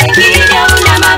Envidia un ama